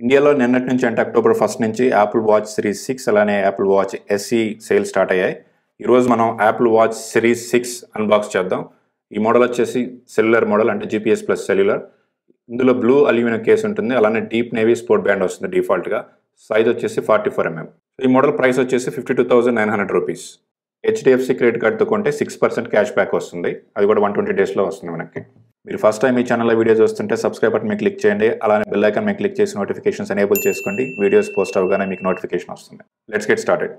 ఇండియాలో నిన్నటి నుంచి అంటే అక్టోబర్ ఫస్ట్ నుంచి యాపిల్ వాచ్ సిరీస్ సిక్స్ అలానే Apple Watch SE sale start అయ్యాయి. ఈరోజు మనం Apple Watch series six unbox చేద్దాం. ఈ మోడల్ వచ్చేసి సెల్యులర్ మోడల్ అంటే జీపీఎస్ ప్లస్ సెల్యులర్ ఇందులో బ్లూ అల్యూమినియం కేస్ ఉంటుంది అలానే డీప్ నేవీ స్పోర్ట్ బ్యాండ్ వస్తుంది డిఫాల్ట్గా సైజ్ వచ్చేసి ఫార్టీ ఫోర్ ఎంఎం ఈ మోడల్ ప్రైస్ వచ్చేసి fifty two thousand nine hundred rupees HDFC credit కార్డ్తో కొంటే సిక్స్ పర్సెంట్ క్యాష్ బ్యాక్ వస్తుంది. అది కూడా వన్ ట్వంటీ డేస్లో వస్తుంది మనకి. మీరు ఫస్ట్ టైం ఈ ఛానల్లో వీడియో చూస్తుంటే సబ్స్క్రైబ్ బటన్ మీద క్లిక్ చేయండి. అలానే బెల్ ఐకన్ మీద క్లిక్ చేసి నోటిఫికేషన్స్ ఎనేబుల్ చేసుకోండి. వీడియోస్ పోస్ట్ అవగానే మీకు నోటిఫికేషన్ వస్తుంది. Let's get started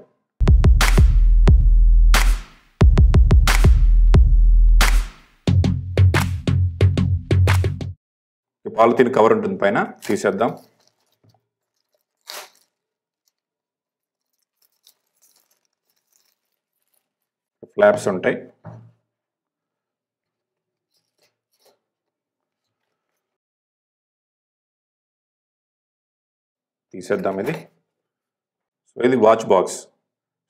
polythene cover ఉంటుంది పైన. తీసేద్దాం. ఫ్లాప్స్ ఉంటాయి. తీసేద్దాం ఇది. సో ఇది వాచ్ బాక్స్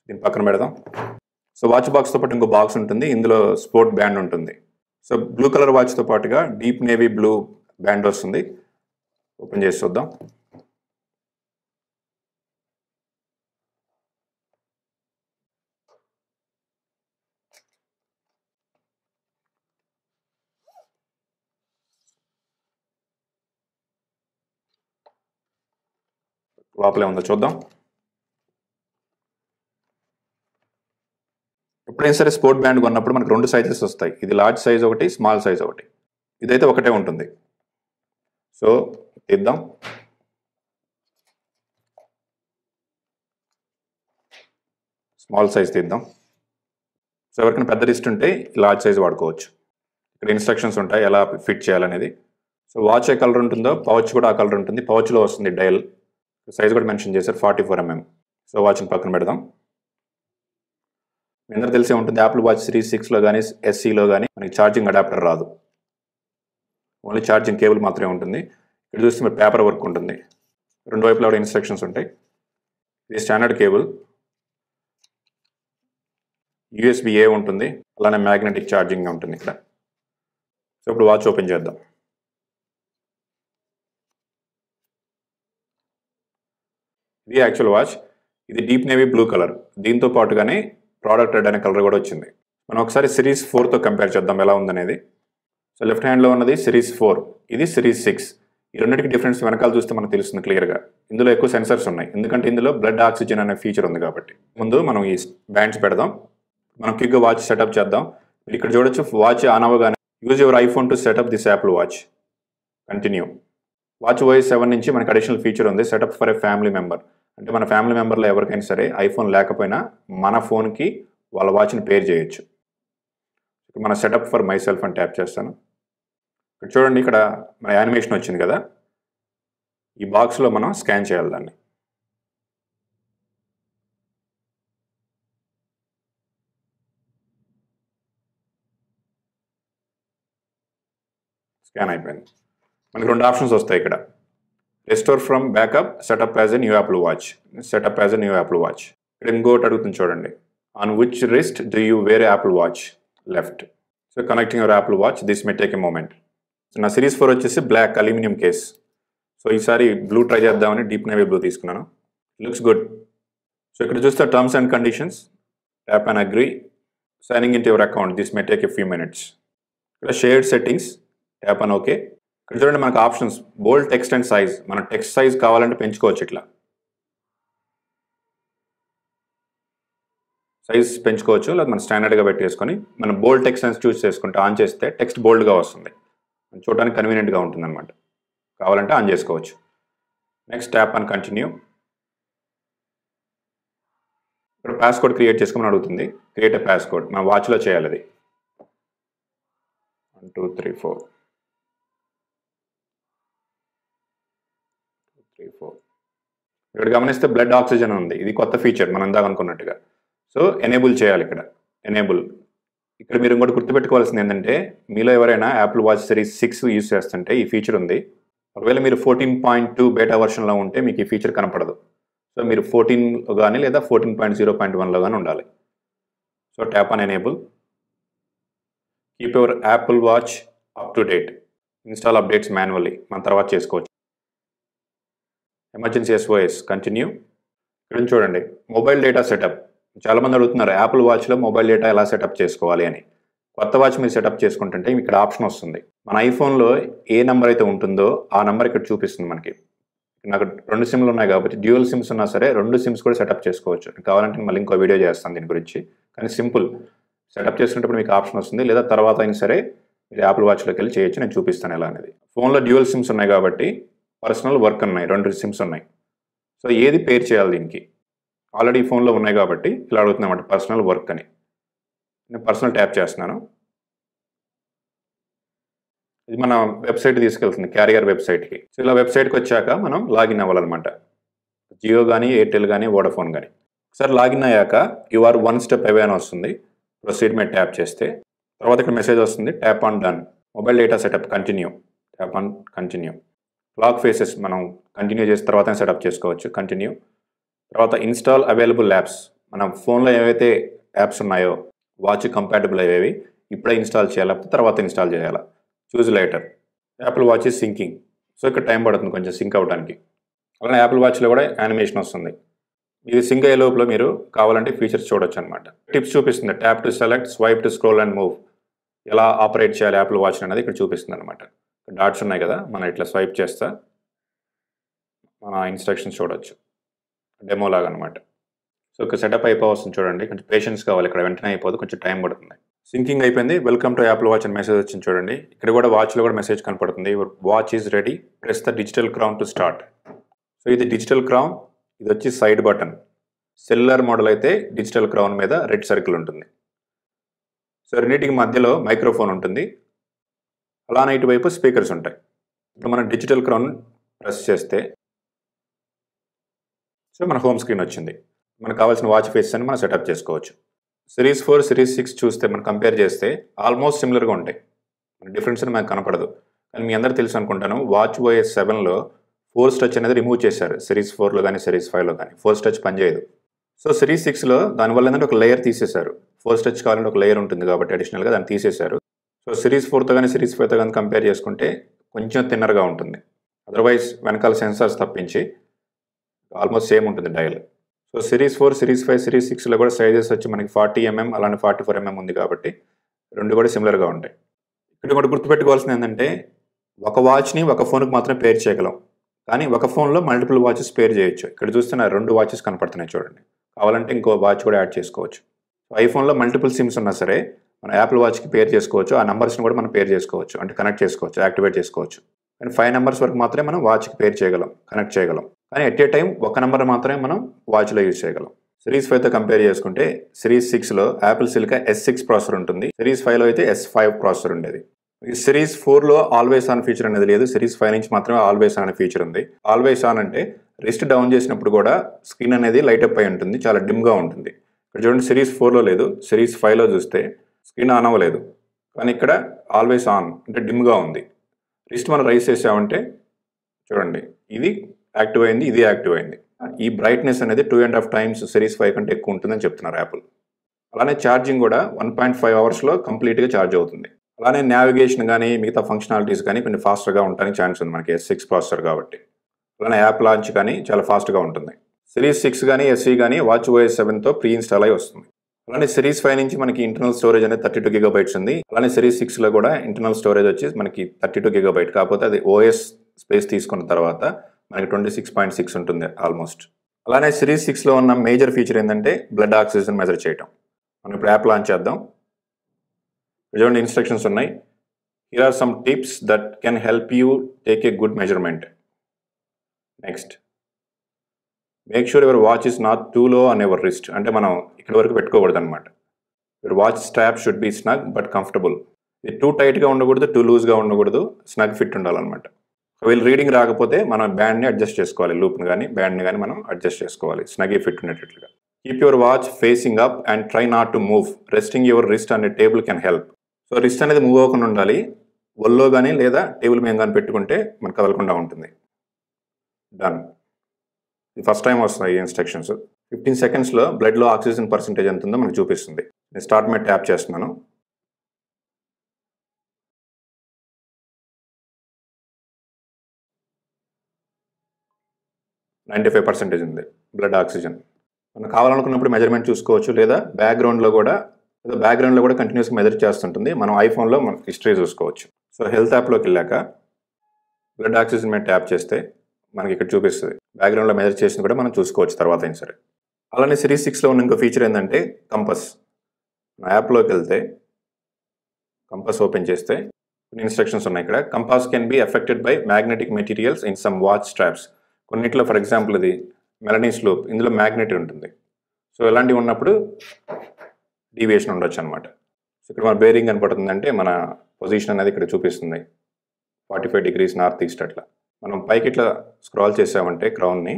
దీని పక్కన పెడదాం. సో వాచ్ బాక్స్తో పాటు ఇంకో బాక్స్ ఉంటుంది. ఇందులో స్పోర్ట్ బ్యాండ్ ఉంటుంది. సో బ్లూ కలర్ వాచ్తో పాటుగా డీప్ నేవీ బ్లూ బ్యాండ్ వస్తుంది. ఓపెన్ చేసి చూద్దాం. లోపలే ఉందో చూద్దాం. ఎప్పుడైనా సరే స్పోర్ట్ బ్యాండ్ కొన్నప్పుడు మనకు రెండు సైజెస్ వస్తాయి. ఇది లార్జ్ సైజ్ ఒకటి స్మాల్ సైజ్ ఒకటి. ఇదైతే ఒకటే ఉంటుంది. సో తీద్దాం. స్మాల్ సైజ్ తీద్దాం. సో ఎవరికైనా పెద్ద రిస్ట్ ఉంటే లార్జ్ సైజ్ వాడుకోవచ్చు. ఇక్కడ ఇన్స్ట్రక్షన్స్ ఉంటాయి ఎలా ఫిట్ చేయాలనేది. సో వాచ్ ఏ కలర్ ఉంటుందో పౌచ్ కూడా ఆ కలర్ ఉంటుంది. పౌచ్లో వస్తుంది డైల్ సైజ్ కూడా మెన్షన్ చేశారు ఫార్టీ ఫోర్ ఎంఎం సో వాచ్ని పక్కన పెడదాం. మీ అందరూ తెలిసే ఉంటుంది యాపిల్ వాచ్ సిరీస్ సిక్స్లో కానీ ఎస్సీలో కానీ మనకి ఛార్జింగ్ అడాప్టర్ రాదు. ఓన్లీ ఛార్జింగ్ కేబుల్ మాత్రమే ఉంటుంది. ఇక్కడ చూస్తే మీరు పేపర్ వర్క్ ఉంటుంది. రెండు వైపులా కూడా ఇన్స్ట్రక్షన్స్ ఉంటాయి. ఇది స్టాండర్డ్ కేబుల్ యూఎస్బి ఏ ఉంటుంది. అలానే మ్యాగ్నెటిక్ ఛార్జింగ్ ఉంటుంది ఇక్కడ. సో ఇప్పుడు వాచ్ ఓపెన్ చేద్దాం. ఇది యాక్చువల్ వాచ్. ఇది డీప్ నేవీ బ్లూ కలర్. దీంతో పాటుగానే ప్రోడక్ట్ రెడ్ అనే కలర్ కూడా వచ్చింది. మనం ఒకసారి సిరీస్ ఫోర్తో కంపేర్ చేద్దాం ఎలా ఉందనేది. సో లెఫ్ట్ హ్యాండ్లో ఉన్నది సిరీస్ ఫోర్. ఇది సిరీస్ సిక్స్. ఈ రెండింటికి డిఫరెన్స్ వెనకాల చూస్తే మనకు తెలుస్తుంది క్లియర్గా ఇందులో ఎక్కువ సెన్సర్స్ ఉన్నాయి. ఎందుకంటే ఇందులో బ్లడ్ ఆక్సిజన్ అనే ఫీచర్ ఉంది కాబట్టి. ముందు మనం ఈ బ్యాండ్స్ పెడదాం. మనం క్విక్గా వాచ్ సెటప్ చేద్దాం. మీరు ఇక్కడ చూడొచ్చు వాచ్ ఆన్ అవ్వగానే use your iPhone to setup this Apple Watch. Continue. Watch OS seven నుంచి మనకి అడిషనల్ ఫీచర్ ఉంది. Setup for a family member. అంటే మన ఫ్యామిలీ మెంబర్లో ఎవరికైనా సరే ఐఫోన్ లేకపోయినా మన ఫోన్కి వాళ్ళ వాచ్ని పేర్ చేయొచ్చు. మన సెటప్ ఫర్ మై సెల్ఫ్ అని ట్యాప్ చేస్తాను. ఇక్కడ చూడండి ఇక్కడ మన యానిమేషన్ వచ్చింది కదా. ఈ బాక్స్లో మనం స్కాన్ చేయాలి దాన్ని. స్కాన్ అయిపోయింది. మనకి రెండు ఆప్షన్స్ వస్తాయి ఇక్కడ. Restore from backup setup as a new Apple Watch setup as a new Apple Watch ఇక్కడ ఇంకోటి అడుగుతుంది చూడండి on which wrist do you wear Apple Watch left so connecting your Apple Watch this may take a moment so నా series four వచ్చేసి black aluminium case so ఈసారి blue try చేద్దామని deep navy blue తీసుకున్నాను. Looks good so ఇక్కడ చూస్తే terms and conditions tap and agree signing in your account this may take a few minutes ఇక్కడ shared settings tap అని okay ఇక్కడ చూడండి మనకు options bold text and size మన text size కావాలంటే పెంచుకోవచ్చు ఇట్లా. సైజ్ పెంచుకోవచ్చు లేదా మనం స్టాండర్డ్గా పెట్టేసుకొని మనం బోల్డ్ టెక్స్ట్ అని చూస్ చేసుకుంటే ఆన్ చేస్తే టెక్స్ట్ బోల్డ్గా వస్తుంది. చూడడానికి కన్వీనియంట్గా ఉంటుంది అనమాట కావాలంటే ఆన్ చేసుకోవచ్చు. నెక్స్ట్ ట్యాప్ అని కంటిన్యూ ఇక్కడ పాస్కోడ్ క్రియేట్ చేసుకోమని అడుగుతుంది. క్రియేట్ ఎ పాస్కోడ్ మన వాచ్లో చేయాలి అది. One two three four three four ఇక్కడ గమనిస్తే బ్లడ్ ఆక్సిజన్ ఉంది. ఇది కొత్త ఫీచర్ మనం ఇందాక అనుకున్నట్టుగా. సో ఎనేబుల్ చేయాలి ఇక్కడ. ఎనేబుల్ ఇక్కడ మీరు ఇంకోటి గుర్తుపెట్టుకోవాల్సింది ఏంటంటే మీలో ఎవరైనా Apple Watch Series six use చేస్తుంటే ఈ ఫీచర్ ఉంది. ఒకవేళ మీరు ఫోర్టీన్ పాయింట్ టూ బేటా వర్షన్లో ఉంటే మీకు ఈ ఫీచర్ కనపడదు. సో మీరు ఫోర్టీన్లో కానీ లేదా ఫోర్టీన్ పాయింట్ జీరో పాయింట్ వన్లో కానీ ఉండాలి. So tap on enable keep your Apple watch up to date install updates manually మన తర్వాత చేసుకోవచ్చు. ఎమర్జెన్సీ ఎస్ఓఎస్ కంటిన్యూ ఇక్కడ చూడండి. మొబైల్ డేటా సెటప్ చాలామంది అడుగుతున్నారు యాపిల్ వాచ్లో మొబైల్ డేటా ఎలా సెటప్ చేసుకోవాలి అని. కొత్త వాచ్ మీరు సెటప్ చేసుకుంటుంటే ఇక్కడ ఆప్షన్ వస్తుంది. మన ఐఫోన్లో ఏ నెంబర్ అయితే ఉంటుందో ఆ నెంబర్ ఇక్కడ చూపిస్తుంది మనకి. నాకు రెండు సిమ్లు ఉన్నాయి కాబట్టి డ్యూయల్ సిమ్స్ ఉన్నా సరే రెండు సిమ్స్ కూడా సెటప్ చేసుకోవచ్చు. కావాలంటే మళ్ళీ ఇంకో వీడియో చేస్తాను దీని గురించి. కానీ సింపుల్ సెటప్ చేసుకునేటప్పుడు మీకు ఆప్షన్ వస్తుంది. లేదా తర్వాత అయినా సరే మీరు యాపిల్ వాచ్లోకి వెళ్ళి చేయొచ్చు నేను చూపిస్తాను ఎలా అనేది. ఫోన్లో డ్యూయల్ సిమ్స్ ఉన్నాయి కాబట్టి పర్సనల్ వర్క్ ఉన్నాయి రెండు సిమ్స్ ఉన్నాయి. సో ఏది పేర్ చేయాలి దీనికి? ఆల్రెడీ ఫోన్లో ఉన్నాయి కాబట్టి ఇలా అడుగుతున్నామంట పర్సనల్ వర్క్ అని. నేను పర్సనల్ ట్యాప్ చేస్తున్నాను. ఇది మన వెబ్సైట్ తీసుకెళ్తుంది క్యారియర్ వెబ్సైట్కి. సో ఇలా వెబ్సైట్కి వచ్చాక మనం లాగిన్ అవ్వాలన్నమాట. జియో కానీ ఎయిర్టెల్ కానీ వోడాఫోన్ కానీ ఒకసారి లాగిన్ అయ్యాక you are one step away అని వస్తుంది. ప్రొసీడ్ మీద ట్యాప్ చేస్తే. తర్వాత ఇక్కడ మెసేజ్ వస్తుంది tap on done. Mobile data setup continue. Tap on continue. Clock faces మనం కంటిన్యూ చేసిన తర్వాత సెటప్ చేసుకోవచ్చు కంటిన్యూ తర్వాత ఇన్స్టాల్ అవైలబుల్ యాప్స్ మనం ఫోన్లో ఏవైతే యాప్స్ ఉన్నాయో వాచ్ కంపాటబుల్ అయ్యేవి ఇప్పుడే ఇన్స్టాల్ చేయాలి తర్వాత ఇన్స్టాల్ చేయాలా. Choose later Apple watch syncing so ఇక్కడ టైం పడుతుంది కొంచెం సింక్ అవడానికి. అలానే యాపిల్ వాచ్లో కూడా యానిమేషన్ వస్తుంది. ఇది సింక్ అయ్యే లోపల మీరు కావాలంటే ఫీచర్స్ చూడొచ్చు అనమాట టిప్స్ చూపిస్తుంది. Tap to select swipe to scroll and move ఎలా ఆపరేట్ చేయాలి యాపిల్ వాచ్ అనేది ఇక్కడ చూపిస్తుంది అనమాట డాట్స్ ఉన్నాయి కదా మనం ఇట్లా స్వైప్ చేస్తా మన ఇన్స్ట్రక్షన్స్ చూడొచ్చు. డెమో లాగా అనమాట సో ఒక సెటప్ అయిపోవస్తుంది చూడండి. కొంచెం పేషెన్స్ కావాలి ఇక్కడ వెంటనే అయిపోదు కొంచెం టైం పడుతుంది. సింకింగ్ అయిపోయింది. వెల్కమ్ టు యాప్లో వాచ్ అని మెసేజ్ వచ్చింది చూడండి. ఇక్కడ కూడా వాచ్లో కూడా మెసేజ్ కనపడుతుంది. Watch is ready press the digital crown to start so ఇది డిజిటల్ క్రౌన్ ఇది వచ్చి సైడ్ బటన్ సెల్యులర్ మోడల్ అయితే డిజిటల్ క్రౌన్ మీద రెడ్ సర్కిల్ ఉంటుంది. సో రెండింటికి మధ్యలో మైక్రోఫోన్ ఉంటుంది. అలానే ఇటువైపు స్పీకర్స్ ఉంటాయి. ఇప్పుడు మనం డిజిటల్ క్రౌన్ ప్రెస్ చేస్తే సో మన హోమ్ స్క్రీన్ వచ్చింది. మనకు కావాల్సిన వాచ్ ఫేస్ అని మనం సెటప్ చేసుకోవచ్చు. సిరీస్ ఫోర్ సిరీస్ సిక్స్ చూస్తే మనం కంపేర్ చేస్తే ఆల్మోస్ట్ సిమిలర్గా ఉంటాయి. డిఫరెన్స్ అని మనకు కనపడదు. కానీ మీ అందరూ తెలుసు అనుకుంటాను వాచ్ ఓఎస్ సెవెన్లో ఫోర్ స్టచ్ అనేది రిమూవ్ చేశారు. సిరీస్ ఫోర్లో కానీ సిరీస్ ఫైవ్లో కానీ. ఫోర్ స్టచ్ పనిచేయదు సో సిరీస్ సిక్స్లో దానివల్ల ఏంటంటే ఒక లేయర్ తీసేశారు. ఫోర్ స్టచ్ కావాలంటే ఒక లేయర్ ఉంటుంది కాబట్టి అడిషనల్గా దాన్ని తీసేశారు. సో సిరీస్ ఫోర్తో కానీ సిరీస్ ఫైవ్తో కానీ కంపేర్ చేసుకుంటే కొంచెం తిన్నర్గా ఉంటుంది. అదర్వైజ్ వెనకాల సెన్సార్స్ తప్పించి ఆల్మోస్ట్ సేమ్ ఉంటుంది dial. So series four series five series సిక్స్లో కూడా సైజెస్ వచ్చి మనకి ఫార్టీ ఎంఎం అలానే ఫార్టీ ఫోర్ ఎంఎం ఉంది కాబట్టి రెండు కూడా సిమిలర్గా ఉంటాయి. ఇక్కడ కూడా గుర్తుపెట్టుకోవాల్సింది ఏంటంటే ఒక వాచ్ని ఒక ఫోన్కి మాత్రమే పేర్ చేయగలం. కానీ ఒక ఫోన్లో మల్టిపుల్ వాచెస్ పేర్ చేయొచ్చు. ఇక్కడ చూస్తున్న రెండు వాచెస్ కనపడుతున్నాయి చూడండి. కావాలంటే ఇంకో వాచ్ కూడా యాడ్ చేసుకోవచ్చు. ఐఫోన్లో మల్టిపుల్ సిమ్స్ ఉన్నా సరే మన యాపిల్ వాచ్కి పేర్ చేసుకోవచ్చు. ఆ నెంబర్స్ని కూడా మనం పేర్ చేసుకోవచ్చు. అంటే కనెక్ట్ చేసుకోవచ్చు యాక్టివేట్ చేసుకోవచ్చు. కానీ ఫైవ్ నెంబర్స్ వరకు మాత్రమే మనం వాచ్కి పేర్ చేయగలం కనెక్ట్ చేయగలం. కానీ ఎట్ ఏ టైం ఒక నెంబర్ మాత్రమే మనం వాచ్లో యూజ్ చేయగలం. సిరీస్ ఫైవ్తో కంపేర్ చేసుకుంటే సిరీస్ సిక్స్లో యాపిల్ సిల్క ఎస్ సిక్స్ ప్రాసెసర్ ఉంటుంది. సిరీస్ ఫైవ్లో అయితే ఎస్ ఫైవ్ ప్రాసెసర్ ఉండేది. సిరీస్ ఫోర్లో ఆల్వేస్ ఆన్ ఫీచర్ అనేది లేదు. సిరీస్ ఫైవ్ నుంచి మాత్రమే ఆల్వేస్ ఆన్ ఫీచర్ ఉంది. ఆల్వేస్ ఆన్ అంటే రిస్ట్ డౌన్ చేసినప్పుడు కూడా స్క్రీన్ అనేది లైట్ అప్ అయి ఉంటుంది. చాలా డిమ్గా ఉంటుంది. ఇక్కడ చూడండి సిరీస్ ఫోర్లో లేదు. సిరీస్ ఫైవ్లో చూస్తే స్క్రీన్ ఆన్ అవ్వలేదు. కానీ ఇక్కడ ఆల్వేస్ ఆన్ అంటే డిమ్గా ఉంది. రిస్ట్ మనం రైస్ చేసామంటే చూడండి ఇది యాక్టివ్ అయింది ఇది యాక్టివ్ అయింది. ఈ బ్రైట్నెస్ అనేది two and half times series five కంటే ఎక్కువ ఉంటుందని చెప్తున్నారు యాపిల్. అలానే ఛార్జింగ్ కూడా వన్ పాయింట్ ఫైవ్ అవర్స్లో కంప్లీట్గా ఛార్జ్ అవుతుంది. అలానే నావిగేషన్ కానీ మిగతా ఫంక్షనాలిటీస్ కానీ కొన్ని ఫాస్ట్గా ఉండడానికి ఛాన్స్ ఉంది మనకి ఎస్ సిక్స్ ప్రాసెసర్ కాబట్టి. అలానే యాప్ లాంచ్ కానీ చాలా ఫాస్ట్గా ఉంటుంది. సిరీస్ సిక్స్ కానీ ఎస్సీ కానీ వాచ్ ఓఎస్ సెవెన్తో ప్రీ ఇన్స్టాల్ అయి వస్తుంది. అలానే సిరీస్ ఫైవ్ నుంచి మనకి ఇంటర్నల్ స్టోరేజ్ అనేది థర్టీ టూ గిగాబైట్స్ ఉంది. అలానే సిరీస్ సిక్స్లో కూడా ఇంటర్నల్ స్టోరేజ్ వచ్చి మనకి థర్టీ టూ గిగాబైట్. కాకపోతే అది ఓఎస్ స్పేస్ తీసుకున్న తర్వాత మనకి ట్వంటీ సిక్స్ పాయింట్ సిక్స్ ఉంటుంది ఆల్మోస్ట్. అలానే సిరీస్ సిక్స్లో ఉన్న మేజర్ ఫీచర్ ఏంటంటే బ్లడ్ ఆక్సిజన్ మెజర్ చేయటం. మనం ఇప్పుడు యాప్ లాంచ్ చేద్దాం. చూడండి ఇన్స్ట్రక్షన్స్ ఉన్నాయి. Here are some tips that can help you take a good measurement next make sure your watch is not too low on your wrist అంటే మనం ఇక్కడ వరకు పెట్టుకోకూడదు అనమాట your watch strap should be snug but comfortable ఇది too టైట్గా ఉండకూడదు two లూజ్గా ఉండకూడదు స్నగ్ ఫిట్ ఉండాలన్నమాట. వీళ్ళు రీడింగ్ రాకపోతే మనం బ్యాండ్ని అడ్జస్ట్ చేసుకోవాలి. లూప్ని కానీ బ్యాండ్ని కానీ మనం అడ్జస్ట్ చేసుకోవాలి. స్నగీ ఫిట్ ఉండేటట్లుగా. Keep your watch facing up and try not to move resting your wrist on a table can help so wrist అనేది మూవ్ అవ్వకుండా ఉండాలి. ఒళ్ళో కానీ లేదా టేబుల్ మీద కానీ పెట్టుకుంటే మనకు కదలకుండా ఉంటుంది. డన్ ఫస్ట్ టైం వస్తున్నాయి ఇన్స్ట్రక్షన్స్ ఫిఫ్టీన్ సెకండ్స్లో బ్లడ్లో ఆక్సిజన్ పర్సంటేజ్ ఎంత ఉందో మనకు చూపిస్తుంది. నేను స్టార్ట్ మీద ట్యాప్ చేస్తున్నాను. నైంటీ ఫైవ్ పర్సెంటేజ్ ఉంది బ్లడ్ ఆక్సిజన్ మనం కావాలనుకున్నప్పుడు మెజర్మెంట్ చూసుకోవచ్చు లేదా బ్యాక్గ్రౌండ్లో కూడా లేదా బ్యాక్గ్రౌండ్లో కూడా కంటిన్యూస్గా మెజర్ చేస్తుంటుంది. మనం ఐఫోన్లో మన హిస్టరీ చూసుకోవచ్చు. సో హెల్త్ యాప్లోకి వెళ్ళాక బ్లడ్ ఆక్సిజన్ మీద ట్యాప్ చేస్తే మనకి ఇక్కడ చూపిస్తుంది బ్యాక్గ్రౌండ్లో మెజర్ చేసింది కూడా మనం చూసుకోవచ్చు తర్వాత అయినా సరే. అలానే సిరీస్ సిక్స్లో ఉన్న ఇంకో ఫీచర్ ఏంటంటే కంపస్ నా యాప్లోకి వెళ్తే కంపస్ ఓపెన్ చేస్తే కొన్ని ఇన్స్ట్రక్షన్స్ ఉన్నాయి ఇక్కడ. Compass can be affected by magnetic materials in some watch straps కొన్నిట్లో ఫర్ ఎగ్జాంపుల్ ఇది మెలనీ స్లోప్ ఇందులో మ్యాగ్నెట్ ఉంటుంది. సో ఇలాంటివి ఉన్నప్పుడు డీవియేషన్ ఉండొచ్చు అనమాట సో ఇక్కడ మన బేరింగ్ కనపడుతుందంటే మన పొజిషన్ అనేది ఇక్కడ చూపిస్తుంది. Forty five degrees north east అట్లా. మనం పైకి ఇట్లా స్క్రాల్ చేసామంటే క్రౌన్ని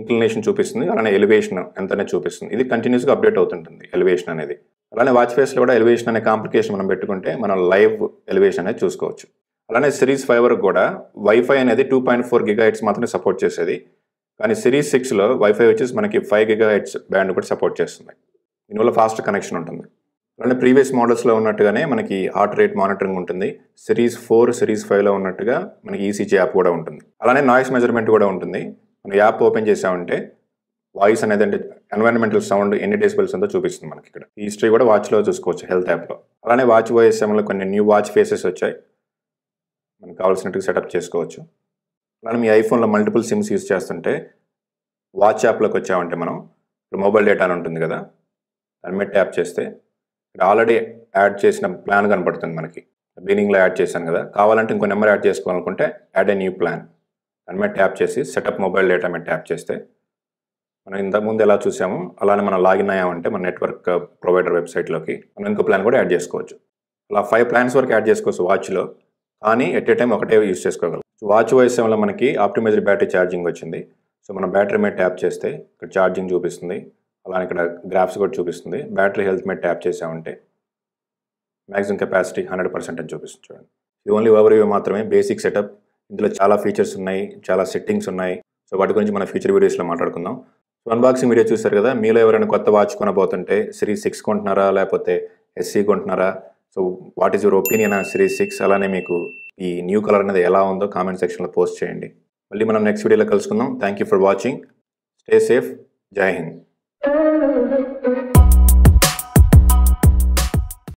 ఇంక్లినేషన్ చూపిస్తుంది అలానే ఎలివేషన్ ఎంతనే చూపిస్తుంది. ఇది కంటిన్యూస్గా అప్డేట్ అవుతుంటుంది ఎలివేషన్ అనేది. అలానే వాచ్ ఫేస్లో కూడా ఎలివేషన్ అనే కాంప్లికేషన్ మనం పెట్టుకుంటే మనం లైవ్ ఎలివేషన్ అనేది చూసుకోవచ్చు. అలానే సిరీస్ ఫైవ్ వరకు కూడా వైఫై అనేది two point four gigahertz మాత్రమే సపోర్ట్ చేసేది. కానీ సిరీస్ సిక్స్లో వైఫై వచ్చేసి మనకి ఫైవ్ గిగా హెడ్స్ బ్యాండ్ కూడా సపోర్ట్ చేస్తుంది. దీనివల్ల ఫాస్ట్ కనెక్షన్ ఉంటుంది. అలానే ప్రీవియస్ మోడల్స్లో ఉన్నట్టుగానే మనకి హార్ట్ రేట్ మానిటరింగ్ ఉంటుంది. సిరీస్ ఫోర్ సిరీస్ ఫైవ్లో ఉన్నట్టుగా మనకి ఈసీజీ యాప్ కూడా ఉంటుంది. అలానే నాయిస్ మెజర్మెంట్ కూడా ఉంటుంది. మనం యాప్ ఓపెన్ చేసామంటే వాయిస్ అనేది అంటే ఎన్వైరన్మెంటల్ సౌండ్ ఎన్ని డెసిబెల్స్ ఉందో చూపిస్తుంది మనకి ఇక్కడ. హిస్టరీ కూడా వాచ్లో చూసుకోవచ్చు హెల్త్ యాప్లో. అలానే వాచ్ ఓఎస్ఎంలో కొన్ని న్యూ వాచ్ ఫేసెస్ వచ్చాయి. మనకు కావాల్సినట్టుగా సెటప్ చేసుకోవచ్చు. అలానే మీ ఐఫోన్లో మల్టిపుల్ సిమ్స్ యూస్ చేస్తుంటే వాచ్ యాప్లోకి వచ్చామంటే మనం ఇప్పుడు మొబైల్ డేటా అని ఉంటుంది కదా దాని మీద ట్యాప్ చేస్తే ఇక్కడ ఆల్రెడీ యాడ్ చేసిన ప్లాన్ కనపడుతుంది మనకి. బిగినింగ్లో యాడ్ చేశాను కదా. కావాలంటే ఇంకో నెంబర్ యాడ్ చేసుకోవాలనుకుంటే యాడ్ ఏ న్యూ ప్లాన్ దాని మీద ట్యాప్ చేసి సెటప్ మొబైల్ డేటా మీద ట్యాప్ చేస్తే మనం ఇంతకుముందు ఎలా చూసామో అలానే మనం లాగిన్ అయ్యామంటే మన నెట్వర్క్ ప్రొవైడర్ వెబ్సైట్లోకి మనం ఇంకో ప్లాన్ కూడా యాడ్ చేసుకోవచ్చు. అలా ఫైవ్ ప్లాన్స్ వరకు యాడ్ చేసుకోవచ్చు వాచ్లో కానీ ఎట్ ఏ టైం ఒకటే యూస్ చేసుకోగలం. వాచ్ వాయిస్ వల్ల మనకి ఆప్టిమైజ్డ్ బ్యాటరీ ఛార్జింగ్ వచ్చింది. సో మన బ్యాటరీ మీద ట్యాప్ చేస్తే ఇక్కడ ఛార్జింగ్ చూపిస్తుంది. అలానే ఇక్కడ గ్రాఫ్స్ కూడా చూపిస్తుంది. బ్యాటరీ హెల్త్ మీద ట్యాప్ చేసామంటే మ్యాక్సిమం కెపాసిటీ హండ్రెడ్ పర్సెంట్ అని చూపిస్తుంది చూడండి. ఇది ఓన్లీ ఓవర్ మాత్రమే. బేసిక్ సెటప్ ఇందులో చాలా ఫీచర్స్ ఉన్నాయి చాలా సెట్టింగ్స్ ఉన్నాయి. సో వాటి గురించి మన ఫ్యూచర్ వీడియోస్లో మాట్లాడుకుందాం. సో అన్బాక్సింగ్ వీడియో చూస్తారు కదా? మీలో ఎవరైనా కొత్త వాచ్ కొనబోతుంటే సిరీస్ సిక్స్ కొంటున్నారా? లేకపోతే SE కొంటున్నారా? So what is your opinion on series six అలానే మీకు ఈ న్యూ కలర్ అనేది ఎలా ఉందో కామెంట్ సెక్షన్లో పోస్ట్ చేయండి. మళ్ళీ మనం నెక్స్ట్ వీడియోలో కలుసుకుందాం. Thank you for watching stay safe Jai Hind Thank you.